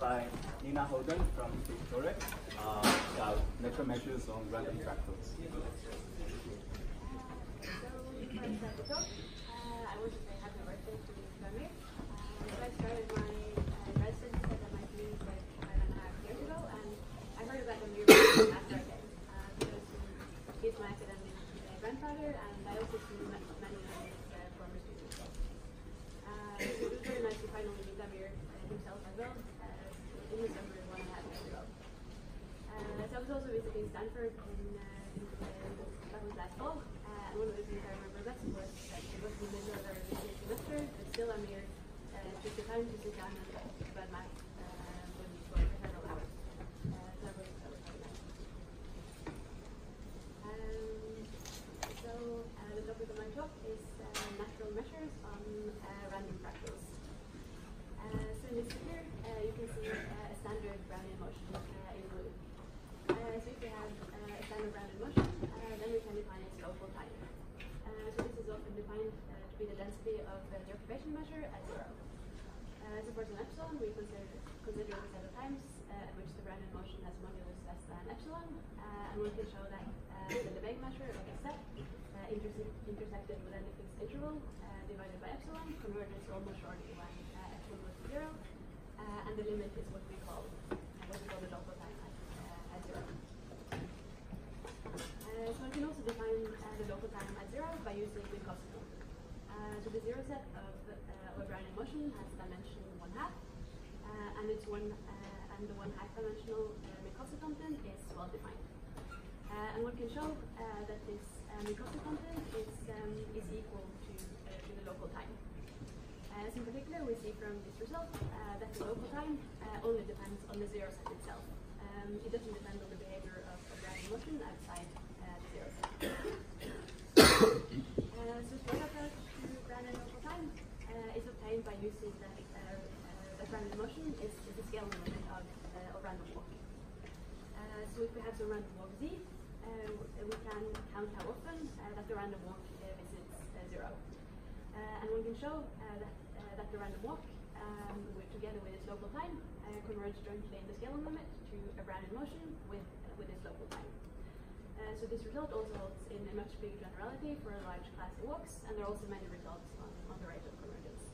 by Nina Holden from Victoria uh, about measures on random fractals. I uh, say happy. Uh, I started my uh, residency years ago, and I heard about uh, he's my uh, grandfather, and I also ma- many of his uh, former students. Uh, so it was very nice to finally meet Amir uh, himself as well, uh, in the summer one and a half years ago. Uh, so I was also visiting Stanford in, uh, in uh, that was last fall, uh, and one of the things I remember best was that it was in the middle of our busy semester, but still Amir, uh, took the time to sit down and talk about math uh, when we spoke for several hours. Uh, so that was, that was very nice. Um, so uh, the topic of my talk is uh, natural measures on uh, random fractals. Uh, so in this figure, uh, you can see uh, a standard Brownian motion uh, in blue. Uh, so if we have uh, a standard Brownian motion, uh, then we can define its local time. Uh, so this is often defined uh, to be the density of uh, the occupation measure at zero. Uh, so for some epsilon, we consider, consider the set of times uh, at which the Brownian motion has modulus less than epsilon, we can show that uh, the Lebesgue measure of interse- intersected within a fixed interval divided by epsilon converges almost surely when uh, epsilon goes to zero, uh, and the limit is what we call uh, what we call the local time at, uh, at zero. Uh, so I can also define uh, the local time at zero by using the Minkowski content. Uh, so the zero set of uh, of a Brownian motion has dimension one half, uh, and it's one uh, and the one half dimensional uh, Minkowski content is well defined. Uh, and one can show uh, that this uh, Minkowski content is um, is equal to uh, to the local time. So in particular, we see from this result that the local time only depends on the zero set itself. Um, it doesn't depend on the behavior of a Brownian motion outside the zero set. so short approach Brownian local time is obtained by using that that random motion is, is the scaling limit of, of random walk. So if we have some random walk z, uh, we can count how often uh, that the random walk uh, visits uh, zero. Uh, and one can show uh, that, uh, the random walk, um, with, together with its local time, uh, converge jointly in the scaling limit to a Brownian motion with, with its local time. Uh, so this result also holds in a much bigger generality for a large class of walks, and there are also many results on, on the rate of convergence.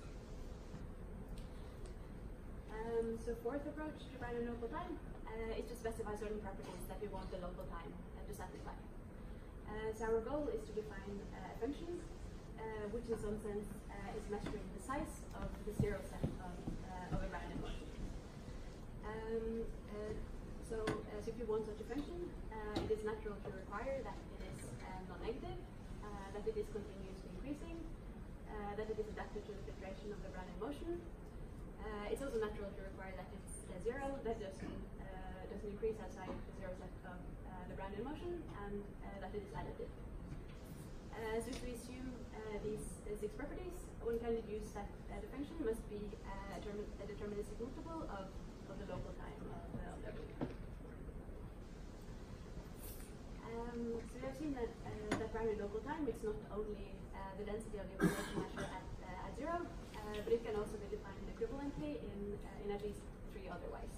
Um, so fourth approach to Brownian local time uh, is to specify certain properties that we want the local time uh, to satisfy. So our goal is to define uh, a function, uh, which in some sense uh, is measuring the size of the zero set of, uh, of a Brownian motion. Um, uh, so, uh, so if you want such a function, uh, it is natural to require that it is non-negative, that it is continuously increasing, that it is adapted to the filtration of the Brownian motion. It's also natural to require that it's zero, that doesn't, doesn't increase outside the zero set of the Brownian motion, and that it is additive. Uh, so we assume uh, these uh, six properties, one can deduce that uh, the function must be uh, a, a deterministic multiple of, of the local time of, uh, of W. Um, so we have seen that uh, that Brownian local time is not only uh, the density of the occupation measure at, uh, at zero, uh, but it can also be defined equivalently in, uh, in at least three other ways.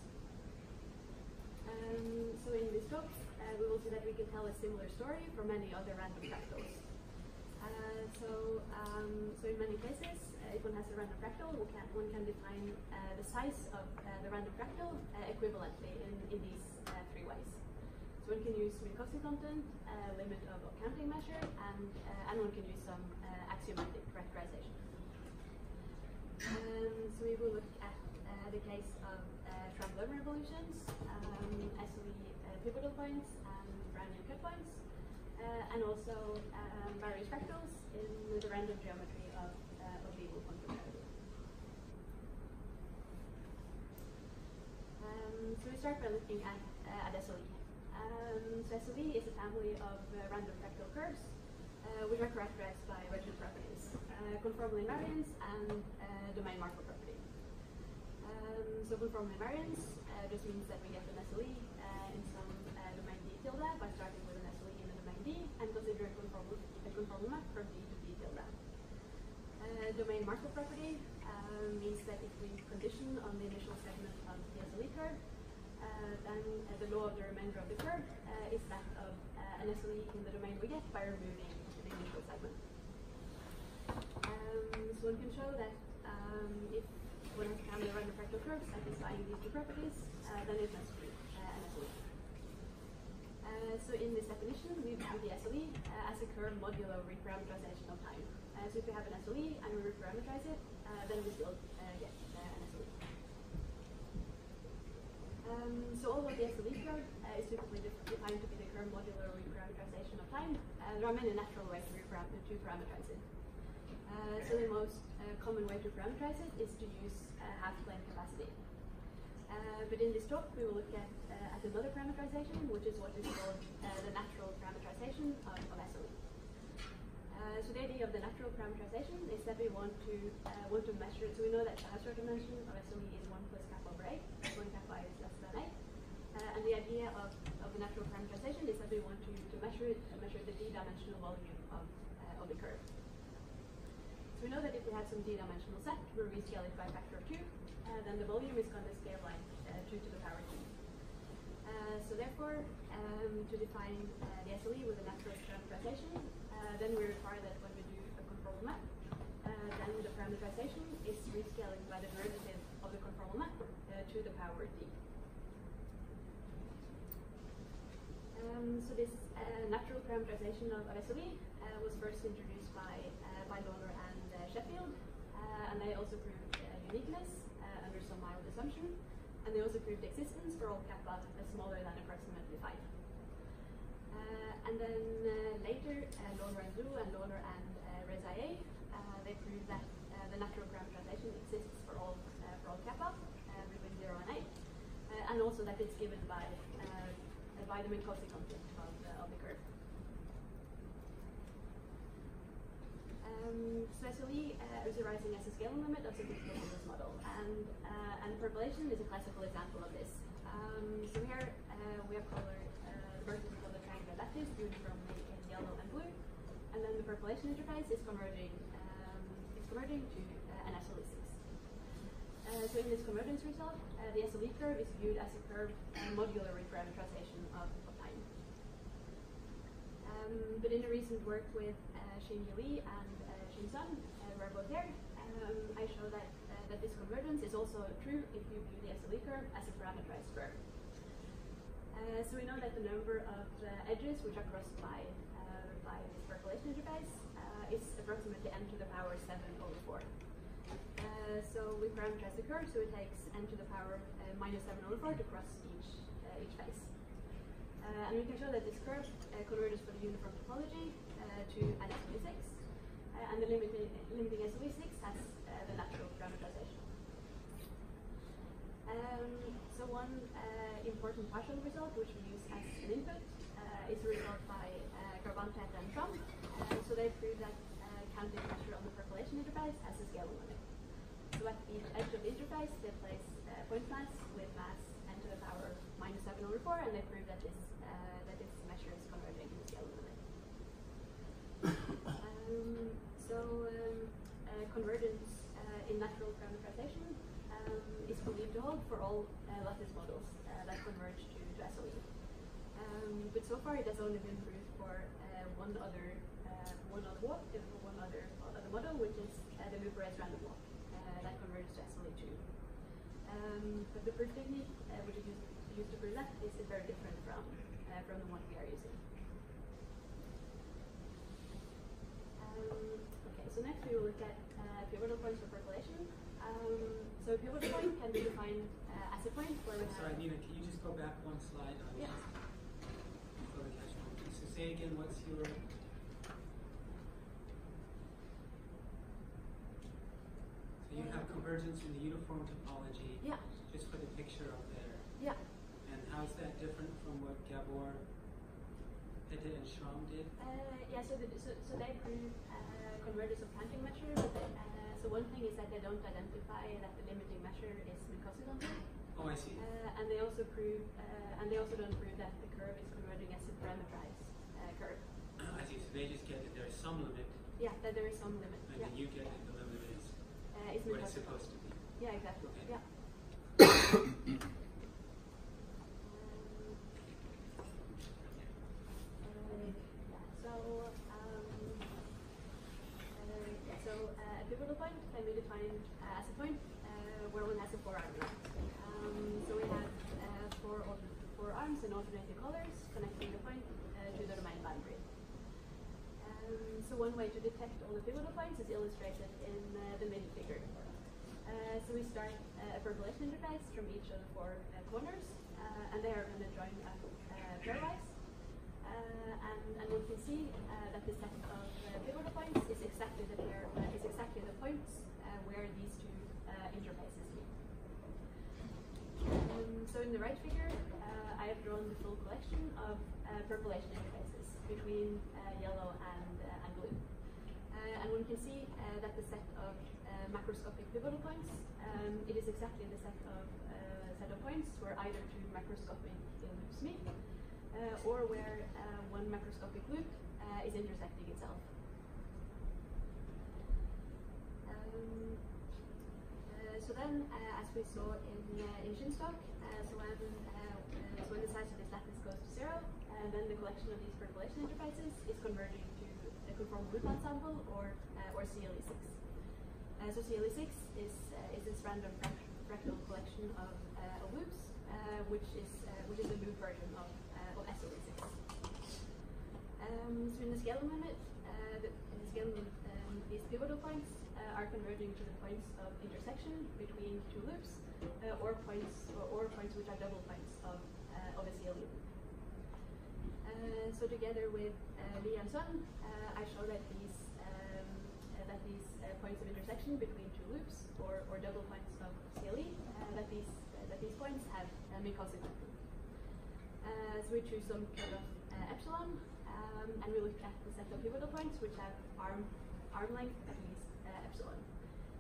Um, so in this talk, uh, we will see that we can tell a similar story for many other random fractals. Uh, so, um, so in many cases, uh, if one has a random fractal, one can, one can define uh, the size of uh, the random fractal equivalently in, in these three ways. So one can use Minkowski content, limit of a counting measure, and, and one can use some axiomatic characterization. Um, so we will look at the case of uh, revolutions, um, SLE pivotal points, and Brownian cut points, uh, and also um, various fractals in the random geometry of, uh, Liouville quantum. Um, so we start by looking at, uh, at SLE. Um, so SLE is a family of uh, random fractal curves, uh, which are characterized by rigid properties, uh, conformal invariance and uh, domain Markov property. Um, so conformal invariance uh, just means that we get an SLE uh, in some uh, domain D tilde by starting and consider a control, a conformal map from D to D that. Uh, domain Markov property uh, means that if we condition on the initial segment of the SLE curve, uh, then uh, the law of the remainder of the curve uh, is that of uh, an SLE in the domain we get by removing the initial segment. Um, so one can show that um, if one has found the random fractal curve satisfying these two properties, then it must be so in this definition, we view the SLE uh, as a curve modular reparameterization of time. Uh, so if we have an SLE and we reparameterize it, uh, then we still uh, get an SLE. Um, so although the SLE curve uh, is typically defined to be the curve modular reparameterization of time, there are many natural ways to, to parameterize it. so the most common way to parameterize it is to use half-plane capacity. Uh, but in this talk, we will look at, uh, at another parameterization, which is what is called uh, the natural parameterization of, of SLE. so the idea of the natural parameterization is that we want to want to measure. It. So we know that the Hausdorff dimension of SLE is one plus kappa over eight, when kappa is less than eight. and the idea of, of the natural parameterization is that we want to, to measure it, measure the d-dimensional volume of, of the curve. So we know that if we have some d-dimensional set we scale it by a factor of 2, uh, then the volume is going to scale like uh, 2 to the power 2. Uh, so therefore, um, to define the SLE with a natural parameterization, then we require that when we do a conformal map, then the parameterization is rescaling by the derivative of the conformal map to the power d. Um, so this uh, natural parameterization of, SLE uh, was first introduced by uh, by Lawler and Sheffield, and they also proved assumption, and they also proved existence for all kappa smaller than approximately 5. Uh, and then uh, later, uh, Lawler and Zhou and Lawler and Rezaei, they proved that the natural parameterization exists for all for all kappa between 0 and 8, and also that it's given by by the Minkowski content of the, of the curve. Um, SLE uh, is arising as a scaling limit of in model, and uh, and percolation is a classical example of this. Um, so here uh, we have colored the vertices of the triangular lattice uniformly in yellow and blue, and then the percolation interface is converging um, is converging to an SLE 6. Uh, so in this convergence result, uh, the SLE curve is viewed as a curve uh, modular reparameterization of, of time. Um, but in a recent work with Xin Li and Xin Sun, we're both here, um, I show that, that this convergence is also true if you view the SLE curve as a parameterized curve. Uh, so we know that the number of uh, edges which are crossed by, uh, by this percolation interface uh, is approximately n to the power 7 over 4. Uh, so we parameterize the curve, so it takes n to the power uh, minus 7 over 4 to cross each, each face. and we can show that this curve converges for the uniform topology to an SLE 6, and the limiting, limiting SLE 6 has the natural parameterization. Um, so one uh, important partial result, which we use as an input, uh, is a result by uh, Garban, Pete and Schramm. so they prove that counting measure on the percolation interface has a scaling limit. So at each edge of the interface, they place point mass with mass n to the power minus 7 over 4, and they prove that this that this measure is converging to the scaling limit. um, so um, convergence in natural parameterization um, is believed to hold for all uh, lattice models uh, that converge to, to SLE. Um, but so far it has only been proved for uh, one other one other walk, one other other model, which is the loop-erased random walk that converges to SLE too. Um, but the proof technique, which is used, used, to prove that, is, very different from from the one we are using. Um, okay, so next we will look at pivotal points for percolation. Um, so a pivotal point can be defined uh, as a point where we Sorry, Nina, can you just go back one slide? Yeah. So say again, what's your... So you have convergence in the uniform topology. Yeah. Just for the picture up there. Yeah. And how's that different from what Garban, Pete, and Schramm did? Uh, yeah, so, the, so, so they prove uh, convergence of Planck measure, but they, uh, so one thing is that they don't identify that the limiting measure is Minkowski. Oh, I see. Uh, and they also prove, uh, and they also don't prove that the curve is converging as a parameterized uh. I see. So they just get that there's some limit. Yeah, that there is some limit. And yeah. then you get that the limit is uh, what it's supposed to be. Yeah, exactly. Okay. Yeah. one way to detect all the pivotal points is illustrated in uh, the middle figure. Uh, so we start uh, a percolation interface from each of the four uh, corners, uh, and they are going to join up uh, pairwise. and, and we can see that the set of pivotal points is exactly the pair, is exactly the points where these two interfaces meet. Um, so in the right figure, I have drawn the full collection of percolation interfaces between yellow and, blue. And one can see that the set of macroscopic pivotal points. Um, it is exactly the set of uh, set of points where either two macroscopic loops meet, uh, or where uh, one macroscopic loop uh, is intersecting itself. Um, uh, so then, uh, as we saw in in Xin's talk, so when so when the size of this lattice goes to zero, then the collection of these percolation interfaces is converging conformal loop ensemble or or CLE6. Uh, so CLE6 is, uh, is this random fractal collection of, uh, of loops, which is which is the loop version of, of SLE6. Um, so in the scaling limit, in the scaling limit, um, these pivotal points are converging to the points of intersection between two loops, or points or, or, points which are double points of of a CLE. Uh, so together with uh, Li and Sun, uh, I show that these um, that these points of intersection between two loops or, or double points of CLE, uh, that these uh, that these points have uh. Uh, so we choose some kind of uh, epsilon, um, and we look at the set of pivotal points which have arm arm length at least uh, epsilon,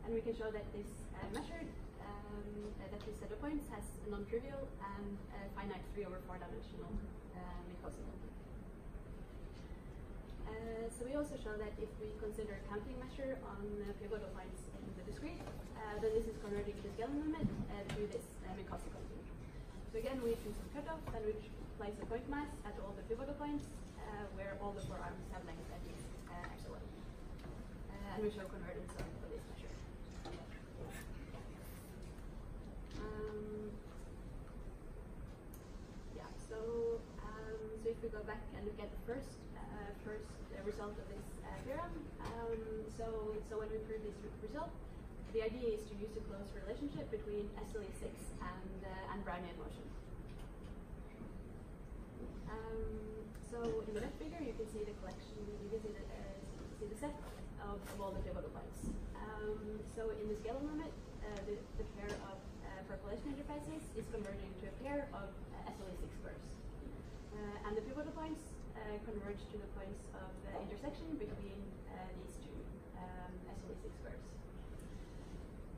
and we can show that this measured um, that this set of points has a non-trivial and finite three over four dimensional Minkowski content. Uh, so we also show that if we consider a counting measure on uh, pivotal points in the discrete, uh, then this is converting to the scaling limit uh, to this uh, Minkowski content. So again, we choose some cutoff, and we place a point mass at all the pivotal points uh, where all the four arms have length at least uh, epsilon. and we show convergence of, of this measure. Um, yeah, so um, so if we go back and look at the first result of this uh, theorem. Um, so, so when we prove this result, the idea is to use a close relationship between SLE6 and, uh, and Brownian motion. Um, so in the left figure, you can see the collection, you can see the, uh, see the set of, of all the pivotal points. Um, so in the scaling limit, uh, the, the, pair of uh, percolation interfaces is converging to a pair of uh, SLE6 spurs. and the pivotal points uh, Uh, converge to the points of the intersection between uh, these two um, SLE6 spurs.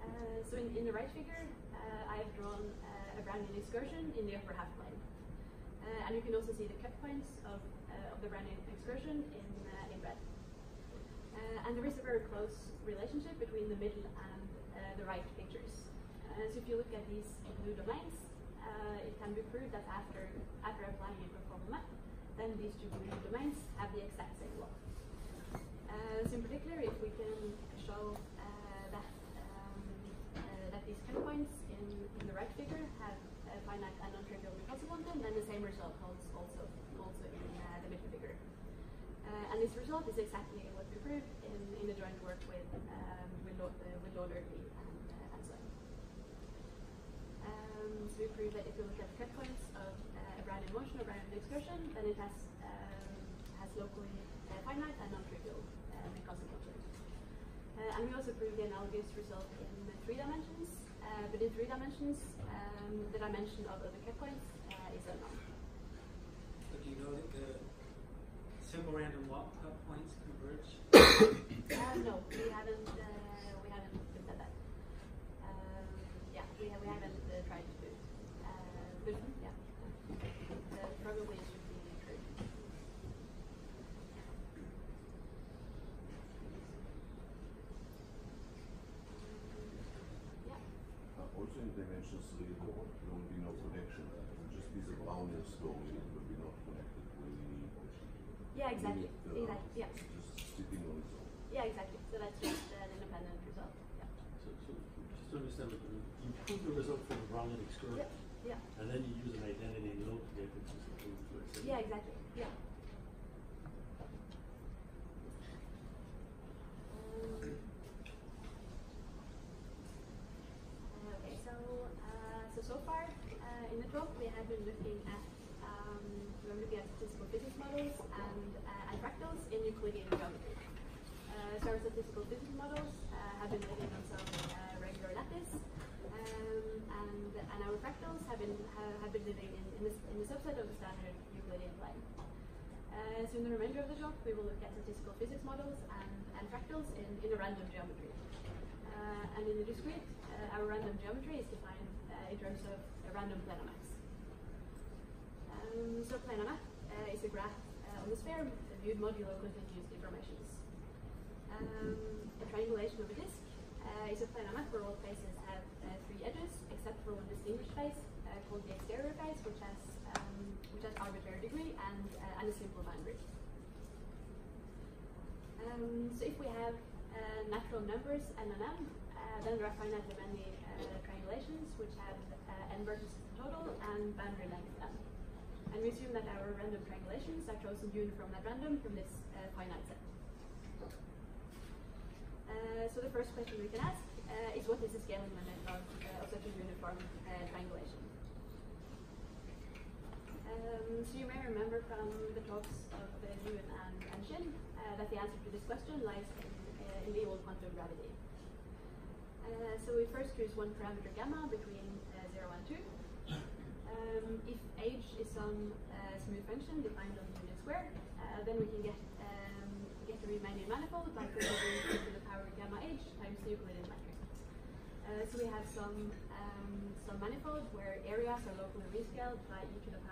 Uh, so in, in, the right figure, uh, I have drawn uh, a Brownian excursion in the upper half plane. and you can also see the cut points of, of the Brownian excursion in, in red. and there is a very close relationship between the middle and the right pictures. so if you look at these blue domains, it can be proved that after, after applying a conformal map, then these two domains have the exact same law. Uh, so in particular, if we can show uh, that um, uh, that these cut points in, in the right figure have a finite and non-trivial quantum, then the same result holds also also in uh, the middle figure. Uh, and this result is exactly what we proved in, in the joint work with um, with, Lo, with Lawler, Li, and, and Sun. Um, so we proved that if you look at the cut points motion or excursion, then it has um, has locally uh, finite and non-trivial uh, Minkowski. Uh, and we also proved the analogous result in three dimensions, uh, but in three dimensions, um, the dimension of the cut points uh, is unknown. So do you know that the simple random walk cut points converge? uh, no, we haven't. exactly. Yeah. Um, okay, so, uh, so so far uh, in the talk we have been looking at um, we're looking at statistical physics models and uh, and fractals in Euclidean geometry. Uh, so our statistical physics models uh, have been living on some uh, regular lattice um, and, and our fractals have been have, have been living in, in, this, in the subset of the standard Euclidean plane. Uh, so in the remainder of the talk, we will look at statistical physics models and, and fractals in, in a random geometry. Uh, and in the discrete, uh, our random geometry is defined uh, in terms of a random planar maps. Um, so planar map uh, is a graph uh, on the sphere viewed modulo continuous deformations. Um, a triangulation of a disk is a planar map where all faces have three edges, except for one distinguished face called the exterior face, which has has arbitrary degree and uh, and a simple boundary. Um, so if we have uh, natural numbers n and m, uh, then there are finitely many uh, triangulations which have uh, n vertices in total and boundary length n. And we assume that our random triangulations are chosen uniform at random from this finite set. So the first question we can ask is what is the scaling limit of, of such a uniform triangulation? Um, so you may remember from the talks of uh, Ewan and, and Xin uh, that the answer to this question lies in, uh, in the old quantum gravity. Uh, so we first choose one parameter gamma between uh, 0 and 2. Um, if h is some uh, smooth function defined on the unit square, uh, then we can get um, get the Riemannian manifold by considering e to the power gamma h times the Euclidean metric. Uh, so we have some um, some manifold where areas are locally rescaled by e to the power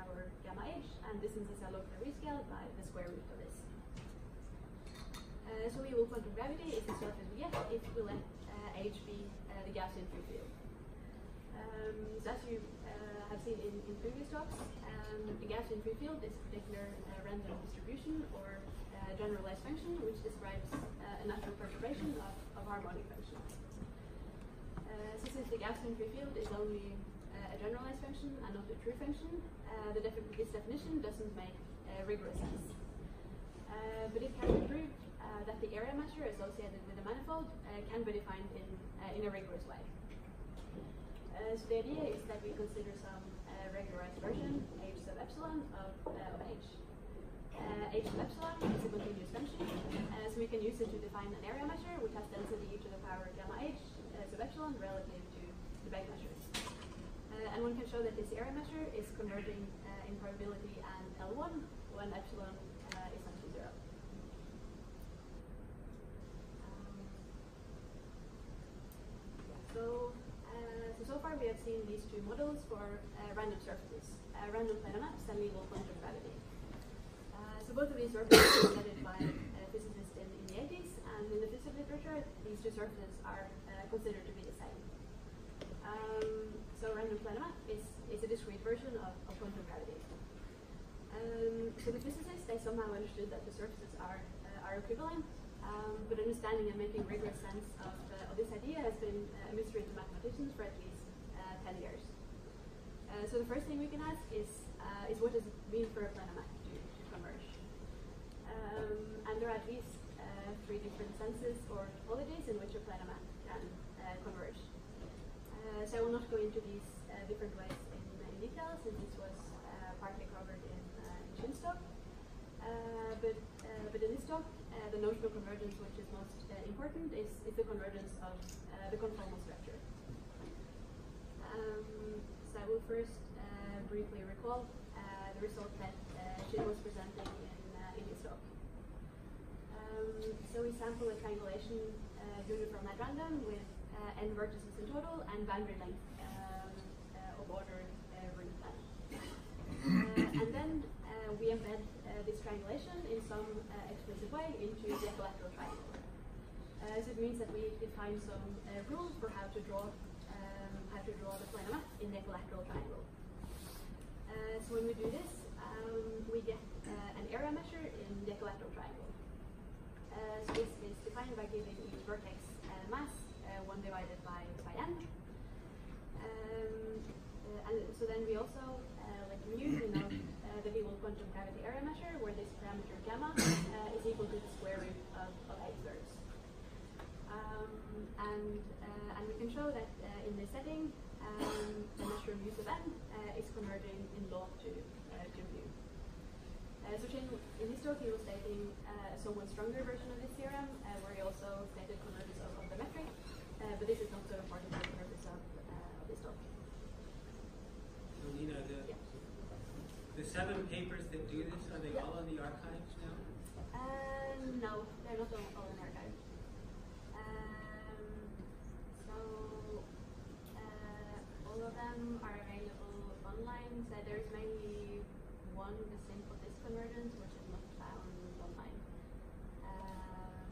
gamma h, and distances are locally rescaled by the square root of this. Uh, so Liouville quantum gravity is as surface we get if we let uh, h be uh, the Gaussian free field. Um, so as you uh, have seen in, in previous talks, um, the Gaussian free field is a particular uh, random distribution or uh, generalized function which describes a natural perturbation of, of harmonic function. Uh, so since the Gaussian free field is only a generalized function and not a true function, uh, the defi this definition doesn't make rigorous sense. Uh, but it can be proved uh, that the area measure associated with the manifold can be defined in, in a rigorous way. So the idea is that we consider some regularized version, h sub epsilon, of, of h. Uh, h sub epsilon is a continuous function, uh, so we can use it to define an area measure which has density to the power gamma h uh, sub epsilon relative to the Beck measures. Uh, and one can show that this area measure is converging uh, in probability and L1 when epsilon uh, is not to zero. Um, so, uh, so so far we have seen these two models for random surfaces, random planar maps and Liouville quantum gravity. Uh, so both of these surfaces were studied by physicists in, in the 80s, and in the physics literature, these two surfaces are considered to be the same. Um, so random planar map is, is a discrete version of, of quantum gravity. Um, so the physicists, they somehow understood that the surfaces are, uh, are equivalent, um, but understanding and making rigorous sense of, uh, of this idea has been uh, a mystery to mathematicians for at least uh, 10 years. So the first thing we can ask is, is what does it mean for a planar map to, to converge? Um, and there are at least three different senses or topologies in which a planar map can converge. So I will not go into these different ways in, in detail since this was partly covered in, uh, in Xin's talk. Uh, but, uh, but in this talk, uh, the notion of convergence which is most uh, important is, is the convergence of uh, the conformal structure. Um, so I will first uh, briefly recall the result that Xin was presenting in, in his talk. Um, so we sample a triangulation uh, uniform at random with uh, n vertices in total and boundary length um, uh, of order uh, root n. Uh, and then uh, we embed uh, this triangulation in some uh, explicit way into the equilateral triangle. Uh, so it means that we define some uh, rules for how to draw um, how to draw the planar map in the equilateral triangle. Uh, so when we do this, um, we get uh, an area measure in the equilateral triangle. So this is defined by giving each vertex uh, mass uh, 1 divided by, by n. Um, uh, and so then we also, uh, like mu, we know uh, the Higgs quantum gravity area measure, where this parameter gamma uh, is equal to the square root of, of 8 thirds. Um, and, uh, and we can show that uh, in this setting, um, the measure mu he was uh, a somewhat stronger version of this theorem, uh, where he also stated convergence of, of the metric, uh, but this is not so important for the purpose of, uh, of this talk. So Nina, the, Yeah. the seven papers that do this, are they all in the archives now? Um, no, they're not all, all in arXiv. Um, so uh, all of them are available online. So there's mainly one, the simple disk convergence, which is not found online. Um,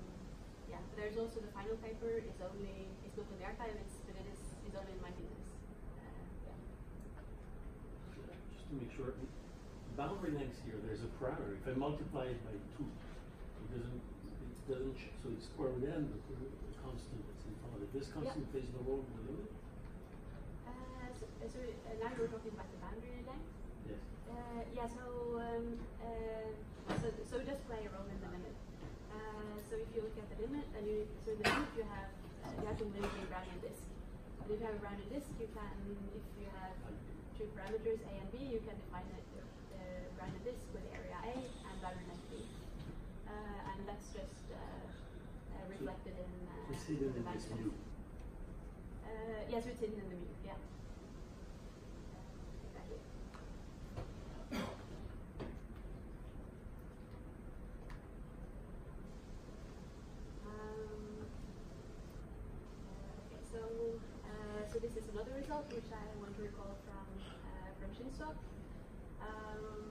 yeah, but there's also the final paper. It's only it's not in the arXiv. It's but it is it's only in my thesis. Uh, yeah. Just to make sure, lengths here, there's a parameter. If I multiply it by two, it doesn't, it doesn't, so it's square root n, but the the constant that's in front of it. This constant plays no role in the limit? Uh, so so uh, now we're talking about the boundary length. Yes. Uh, yeah, so, um, uh, so, so just play a role in the limit. Uh, so if you look at the limit, and you, so in the limit you have, uh, you have some limiting Brownian disk. And if you have a Brownian disk, you can, if you have two parameters, A and B, you can define it, the Brownian disk with area A and length B. Uh, and that's just, uh, uh, reflected in, uh, It's hidden the in this Uh, yes, it's hidden in the mu, yeah. Exactly. Um, uh, okay, so uh, so this is another result which I want to recall from uh, from Shinso. Um,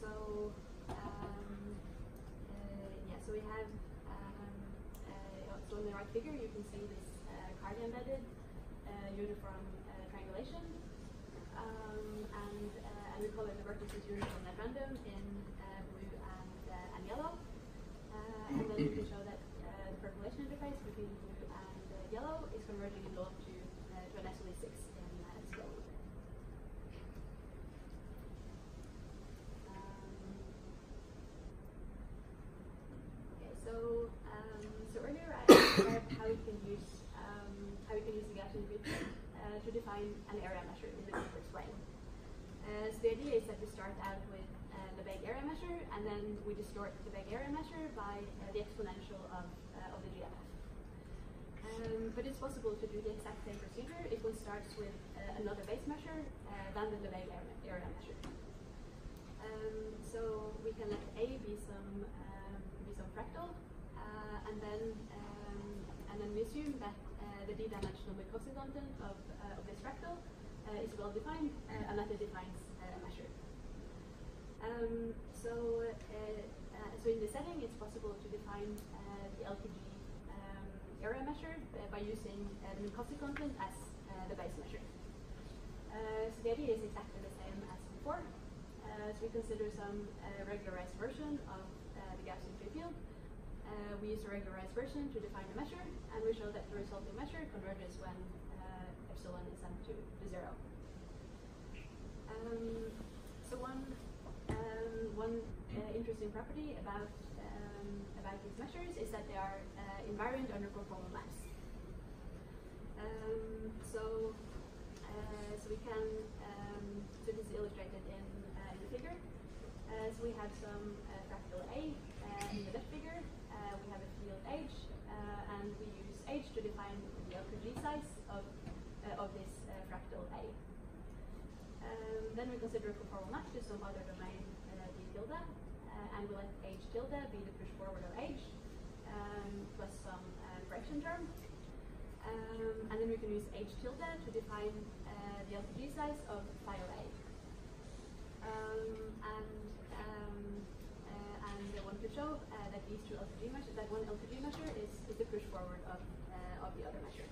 so um, uh, yeah, so we have um, uh, so on the right figure you can see this uh, Cardy embedded uh, uniform uh, triangulation, um, and uh, and we call it the vertices uniform at random in uh, blue and uh, and yellow. Uh, and then we can show that uh, the percolation interface between blue and uh, yellow is converging in log to, uh, to an SLE6 in uh, scale. Um, okay, so um, so earlier I described how we can use um, how we can use the Gaussian grid uh, to define an area measure in the complex plane. Uh, so the idea is that we start out with uh, the Bayes area measure, and then we distort the Bayes area measure by uh, the exponential of, uh, of the GFF. Um, but it's possible to do the exact same procedure if one starts with uh, another base measure uh, than the Lebesgue area, measure. Um, so we can let A be some um, be some fractal, uh, and then um, and then we assume that uh, the d-dimensional Minkowski content of, of this fractal is well defined and that it defines a measure. Um, so, uh, uh, so in this setting, it's possible to define uh, the LQG um, area measure by using the Minkowski content as the base measure. So the idea is exactly the same as before. So we consider some regularized version of the Gaussian free field. Uh, we use a regularized version to define the measure, and we show that the resulting measure converges when uh, epsilon is sent to, to zero. Um, so one um, one uh, interesting property about um, about these measures is that they are uh, invariant under conformal maps. Um, so uh, so we can um, so this is illustrated in uh, in the figure. Uh, so we have some uh, fractal A in the left figure. We have a field H, and we use H to define the LQG size of uh, of this uh, fractal A. Um, then we consider a conformal match to some other domain uh, d tilde, uh, and we let h tilde be the push forward of h, um, plus some uh, correction term. Um, and then we can use h tilde to define uh, the LQG size of phi of a. Um, and um, uh, and I want to show uh, that these two LQG measures, that one LQG measure is, is the push forward of the other measure.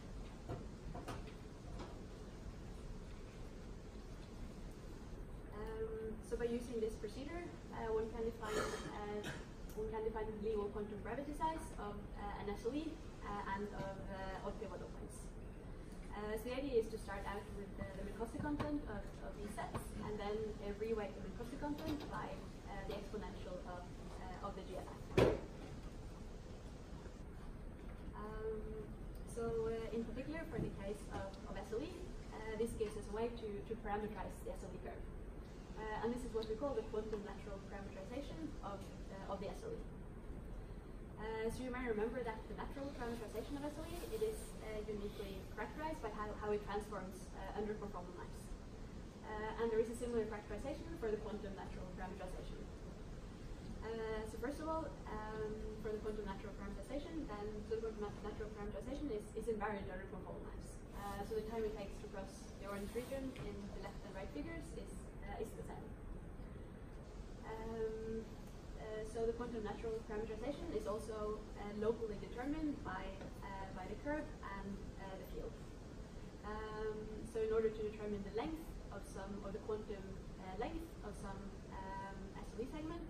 Um, so by using this procedure, uh, one can define uh, one can define the Liouville quantum gravity size of uh, an SLE uh, and of uh, of pivotal points. Uh, so the idea is to start out with the, the Minkowski content of, of these sets, and then reweight the Minkowski content by the exponential of of the GFF. Um, so in particular, for the case of, of SLE, this gives us a way to, to parameterize the SLE and this is what we call the quantum natural parameterization of, uh, of the SLE. Uh, so you may remember that the natural parameterization of SLE, it is uh, uniquely characterized by how, how it transforms uh, under conformal maps. Uh, and there is a similar characterization for the quantum natural parameterization. Uh, so first of all, um, for the quantum natural parameterization, then so the quantum nat- natural parameterization is, is invariant under conformal maps. Uh, so the time it takes to cross the orange region in the left and right figures is, uh, is the same. Um, uh, so the quantum natural parameterization is also uh, locally determined by, uh, by the curve and uh, the field. Um, so in order to determine the length of some, or the quantum length of some um, segment,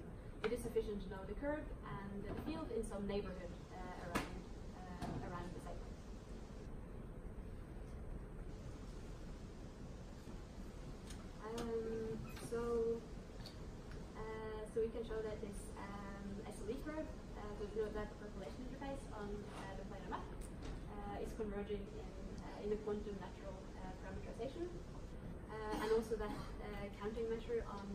it is sufficient to know the curve and the field in some neighborhood uh, around, uh, around the segment. Um, so, uh, so we can show that this um, SLE curve, uh, so you know that percolation interface on uh, the planar map uh, is converging in, uh, in the quantum natural uh, parameterization, uh, and also that uh, counting measure on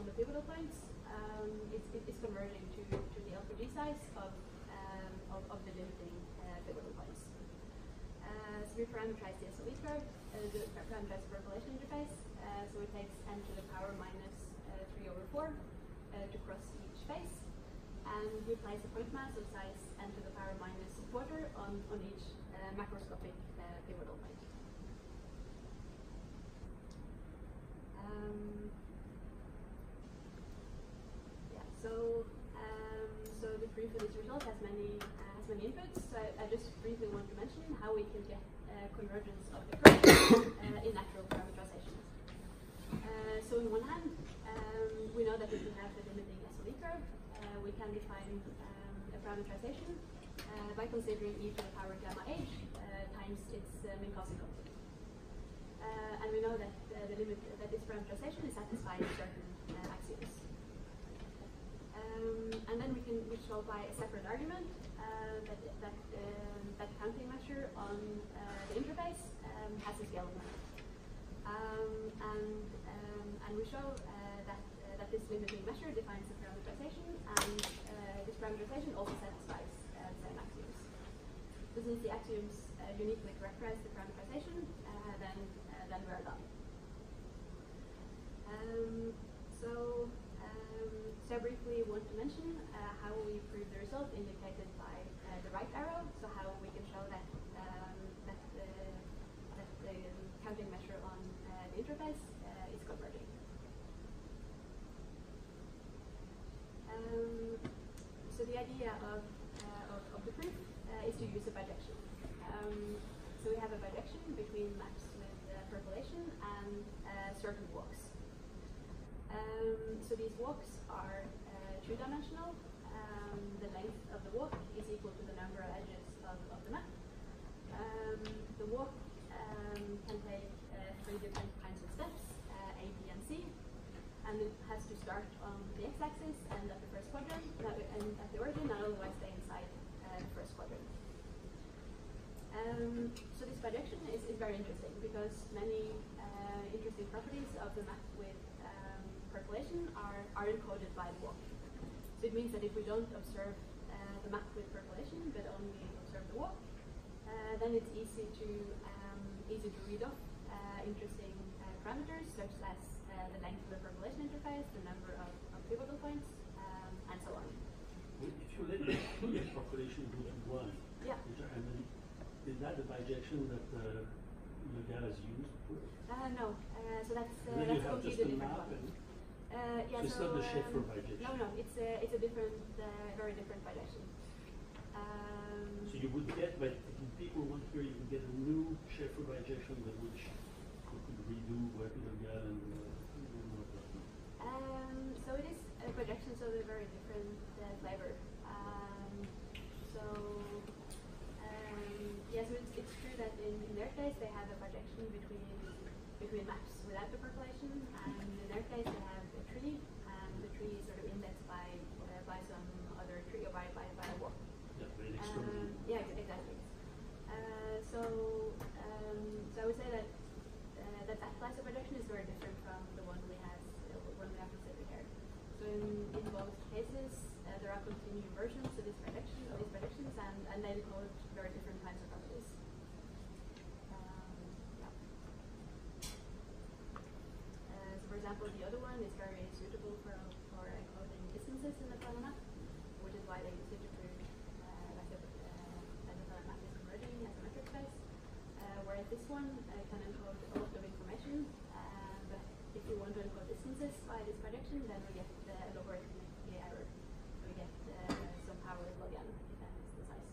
on the pivotal points. Um, is, is converging to, to the LQG size of, um, of, of the limiting pivotal points. So we parameterize the SLE curve, the parameterize the percolation interface, so it takes n to the power minus 3 over 4 uh, to cross each face, and we place a point mass of size n to the power minus a quarter on, on each uh, macroscopic uh, pivotal point. Um, yeah, so um, so the proof of this result has many uh, has many inputs. So I, I just briefly want to mention how we can get uh, convergence of the curve uh, in natural parameterization. Uh, so on one hand, um, we know that if we have the limiting SLE curve, uh, we can define um, a parameterization uh, by considering e to the power gamma h times its uh, Minkowski content. Uh, and we know that uh, the limit this parameterization is satisfying certain uh, axioms. Um, and then we can we show by a separate argument uh, that that um, that counting measure on uh, the interface um, has a scale limit. Um, and um, and we show uh, that uh, that this limiting measure defines the parameterization, and this parameterization also satisfies uh, the same axioms. So since the axioms uniquely characterize the parameterization, then then we're done. Um, so, um, so briefly want to mention uh, how we prove the result indicated by uh, the right arrow. So how we can show that um, that the that the counting measure on uh, the interface uh, is converging. Um, so the idea of, uh, of, of the proof uh, is to use a bijection. Um, so we have a bijection between maps with percolation and certain walks. Um, so these walks are uh, two-dimensional. Um, the length of the walk is equal to the number of edges of, of the map. Um, the walk um, can take uh, three different kinds of steps, uh, A, B, and C, and it has to start on the x-axis and at the first quadrant, and at the origin, and otherwise stay inside uh, the first quadrant. Um, so this bijection is, is very interesting because many uh, interesting properties of the map with um, percolation are, are encoded by the walk. So it means that if we don't observe uh, the map with percolation but only observe the walk, uh, then it's easy to um, easy to read off uh, interesting uh, parameters such as uh, the length of the percolation interface, the number of, of pivotal points, um, and so on. If you let the population go to one, Yeah. which and then, is that the bijection that uh, your guy has used? Uh, no, uh, so that's uh, And then you that's a have just completely different map one. and Uh, yeah, So it's so, not the Schaeffer um. No, no, it's a it's a different, uh, very different bijection. Um, So you would get, but people want here, you would get a new Schaeffer bijection that which you could redo got and uh, uh, Um, so it is a projection, so they're very different uh, flavor. Um, so um, yeah, so it's, it's true that in, in their case they have a projection between between maps without the percolation, and in their case they have a tree, and the tree is sort of indexed by uh, by some other tree or by by, by a walk. yeah, very Um, external. yeah, ex- exactly. Uh, so, um, so I would say that uh, that that class of projection is very different from the one we have uh, example, the other one is very suitable for, for encoding distances in the planar map, which is why they use it to prove uh, that the, uh, the is as a metric space. Uh, whereas this one uh, can encode a lot of information, uh, but if you want to encode distances by this projection, then we get the logarithmic error. We get uh, some power log n if that is the size.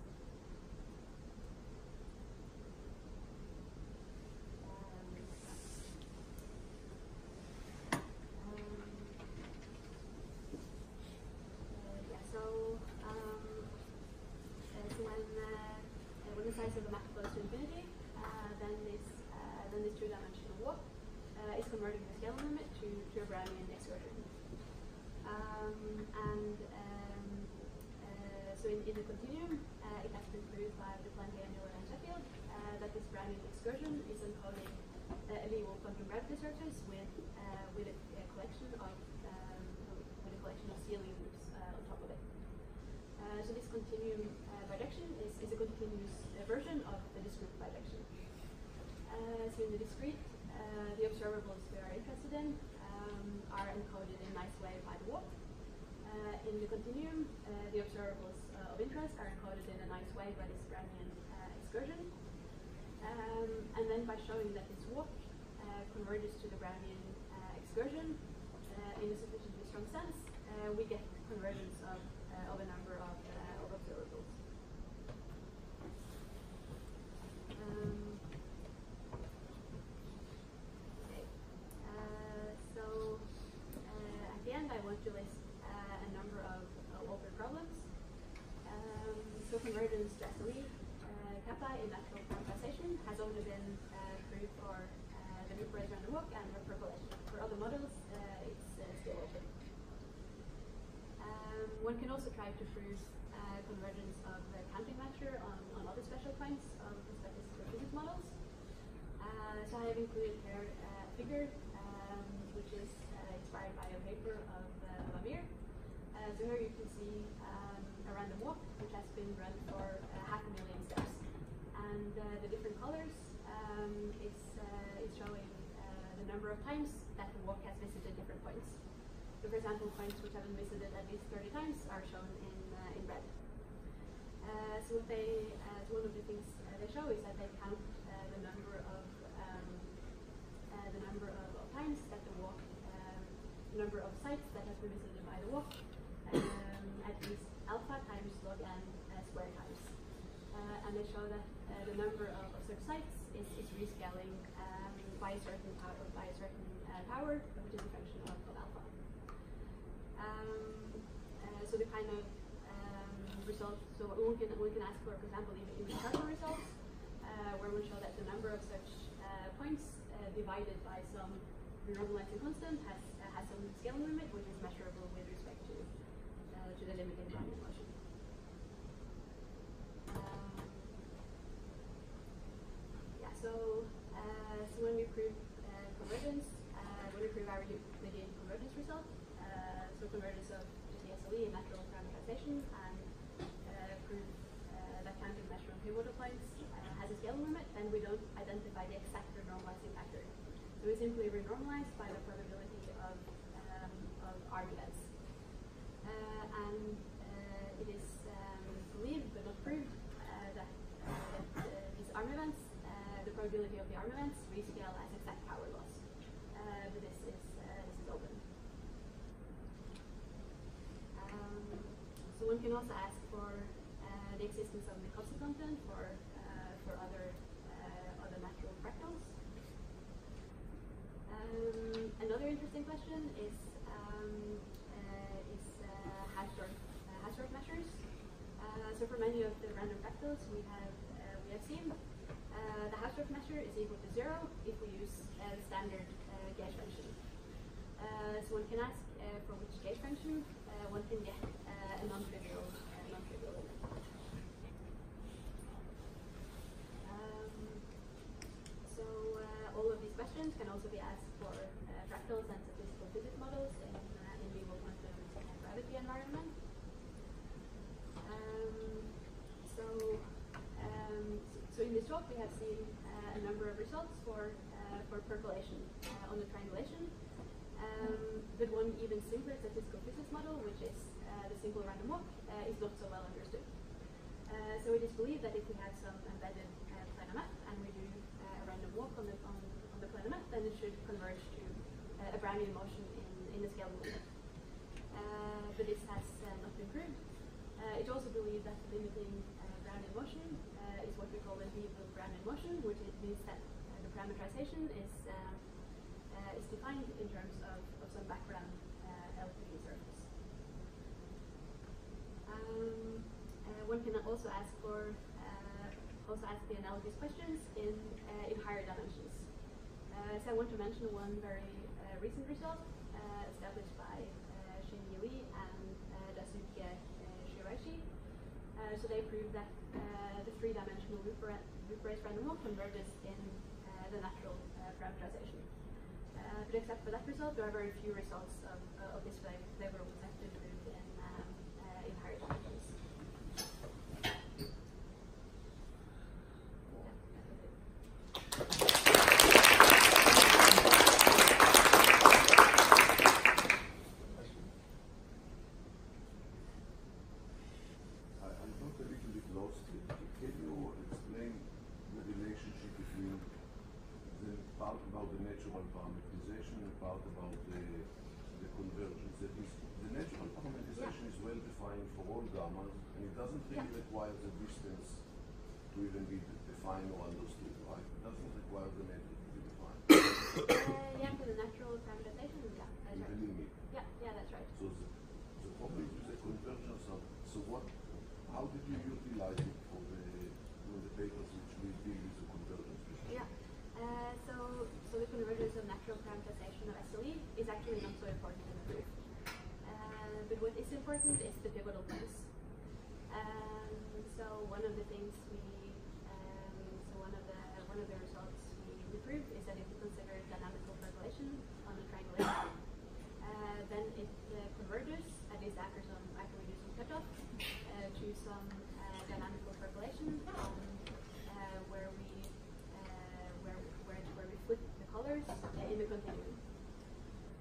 Um, um, uh, yeah, so um, uh, so when uh, uh, when the size of the map goes to infinity, uh, then this uh, then this two-dimensional walk uh, is converting the scalar limit to to a Brownian excursion. Um, and um, uh, so in, in the continuum, uh, it has been proved by Duplantier, Miller, and Sheffield uh, that this Brownian excursion is encoding uh, a Liouville quantum gravity surface with uh, with a, a collection of um, with a collection of CLE loops uh, on top of it. Uh, so this continuum uh, bijection is, is a continuous uh, version of the discrete bijection. Uh, so in the discrete, uh, the observables we are interested in um, are encoded in a nice way by the walk. Uh, in the continuum, uh, the observables uh, of interest are encoded in a nice way by this Brownian uh, excursion. Um, and then by showing that this walk uh, converges to the Brownian uh, excursion uh, in a sufficiently strong sense, uh, we get convergence of, uh, of a number of, uh, of observables. Um, okay. Uh, so uh, at the end, I want to list uh, a number of uh, open problems. Um, so convergence to SLE uh, kappa in natural parameterization has only been uh, proved for uh, the loop-erased random walk and for percolation. For other models, uh, it's uh, still open. Um, one can also try to prove uh, convergence of the counting measure on, on other special points of the statistical physics models. Uh, so I have included here a figure um, which is uh, inspired by a paper of uh, Lamir. Uh, so here you can see um, a random walk which has been run for uh, half a million steps. And uh, the different colors um, is, uh, is showing uh, the number of times that the walk has visited different points. For example, points which have been visited at least 30 times are shown in, uh, in red. Uh, so what they, uh, one of the things they show is that they count the number of um, the number of, of times that the walk, um, the number of sites that have been visited by the walk, um, at least alpha times log n uh, square times. Uh, and they show that uh, the number of, of such sites is, is rescaling um, by a certain power, by a certain power, which is a function of, of alpha. Um, uh, so the kind of um, results, so one can, one can ask for, for example, in, in the Charter results, uh, where we show that the number of such uh, points uh, divided by some normalizing constant has, uh, has some scaling limit, which is measurable with respect to, uh, to the limiting Brownian motion. Um, yeah, so, uh, so when we prove uh, convergence, uh, when we prove our Euclidean convergence result, uh, so convergence of just the SLE in natural parameterization and uh, prove uh, that counting measure on pivotal points uh, has a scaling limit, then we don't identify the exact renormalizing factor. So we simply renormalize by the probability of, um, of arm events. Uh, and uh, it is um, believed but not proved uh, that, uh, that uh, these arm events, uh, the probability of the arm events rescale as exact power loss. Uh, but this is uh, this is open. Um, so one can also ask for uh, the existence of Minkowski content for uh, for other uh, other natural fractals. Um, another interesting question is um, uh, is uh, Hausdorff uh, measures. Uh, so for many of the random fractals we have we have seen uh, the Hausdorff measure is equal to zero if we use uh, the standard uh, gauge function. Uh, so one can ask uh, for which gauge function one can get uh, a non-trivial uh, non-trivial limit. Um, so uh, all of these questions can also be asked for uh, fractals and statistical physics models in, uh, in Liouville quantum and gravity environment. Um, so, um, so in this talk we have seen uh, a number of results for uh, for percolation uh, on the triangulation. Uh, model, which is uh, the simple random walk, uh, is not so well understood. Uh, so it is believed that if we have some embedded uh, planar map and we do uh, a random walk on the, on, on the planar map, then it should converge to uh, a Brownian motion in, in a scalable. Uh, but this has uh, not been proved. Uh, it also believed that the limiting Brownian motion is what we call a Liouville Brownian motion, which means that the parameterization is um, uh, is defined in terms of, of some background uh, LQG surface. Um, uh, one can also ask for uh, also ask the analogous questions in uh, in higher dimensions. Uh, so I want to mention one very uh, recent result uh, established by uh, Xinyi Li and Daisuke uh, Shiraishi. So they proved that the three-dimensional race random walk converges in the natural parameterization. But except for that result, there are very few results of, uh, of this flavor, flavor which have been proved in, um, uh, in higher dimensions. Yeah, that's it. I, I got a little bit lost. Can you explain the relationship between the part about the natural about the, the convergence? That is, the natural parameterization is well defined for all gammas, and it doesn't really require the distance to even be defined or understood, right? It doesn't require the method to be defined. Uh, yeah, for the natural parameterization, yeah, that's in right. the limit. Yeah, yeah, that's right. So the, the problem is the convergence of, so what, how did you utilize it for the, you know, the papers which will deal with the convergence? issue? Yeah. Uh, so, so the convergence of natural parameterization of SLE is actually not so important in the proof. Uh, but what is important is the pivotal place. Um, so one of the things we, um, so one of the one of the results we, we proved is that if we consider dynamical percolation on a triangulation, uh, then it uh, converges, at least after some after we do some cutoff, uh, to some uh, dynamical percolation um, uh, where we uh, where, where where we flip the colors uh, in the continuum.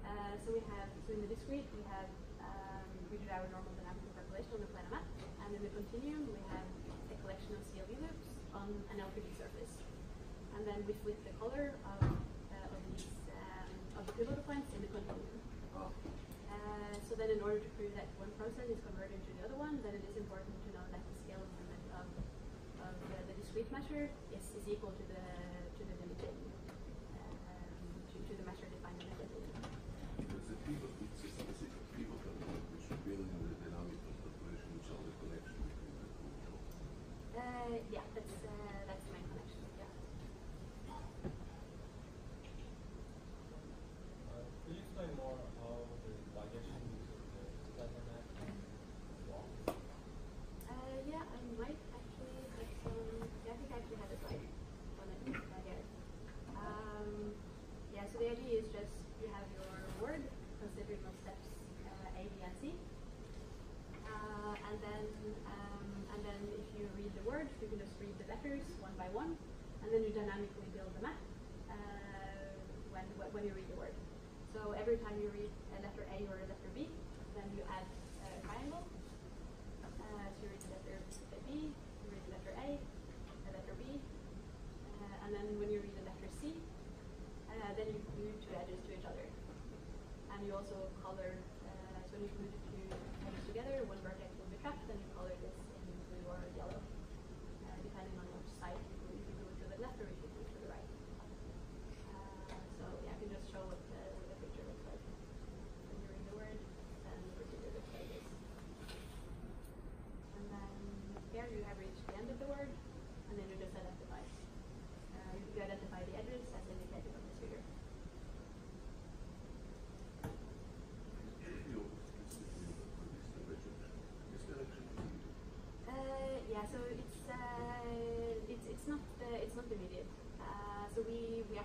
Uh, so we have so in the discrete we have um, we do our normal dynamical percolation on the planar map, and in the continuum we have a collection of CLE loops on an surface, and then we flip the color of uh, of these um, of the pivotal points in the continuum. Ah, Uh, so then in order to prove that one process is converting to the other one, then it is important to know that the scale limit of, of uh, the discrete measure is, is equal to the to the limiting um, to, to the measure defined in the limiting. There's a pivot, it's a specific pivot which build in the dynamical percolation, which are the connection between the two. Uh, yeah, that's uh, that's the main connection. Yeah. Uh, Could you explain more how the bijection of the planar map works? Uh, yeah, I might actually have some. Yeah, I think I actually have a slide on it right here. Um, yeah, so the idea is just you have your word considering of steps uh, A, B, and C. Uh, and then um, and then if you read the word, you can just read the letters one by one, and then you dynamically build the map uh, when when you read the word. So every time you read a letter A or a letter B, then you add a triangle. Uh, so you read the letter B, you read the letter A, the letter B, uh, and then when you read the letter C, uh, then you glue two edges to each other. And you also color, uh, you glue the two edges together, one vertex will be trapped, then you color this in blue or yellow, uh, depending on which side you glue, if you glue it to the left or if you glue it to the right. Uh, so yeah, I can just show what the, what the picture looks like. When you read the word, then the procedure looks like this. And then here you have reached the end of the word, and then you just identify. Uh, you you identify the edges as indicated on this figure. You, it's the pivot, but it's the rejection. This direction is needed. Uh, yeah, so it's uh, it's it's not uh, it's not immediate. Uh, so we we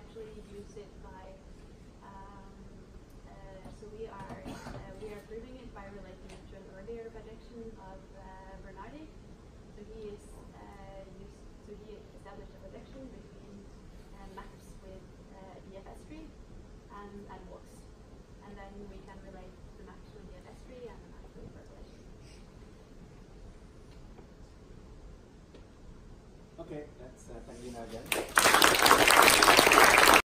use it by um, uh, so we are uh, we are proving it by relating it to an earlier bijection of uh, Bernardi. So he is uh, used so he established a bijection between maps with DFS tree and and walks, and then we can relate the maps with DFS tree and the maps percolation. Okay, that's uh, again.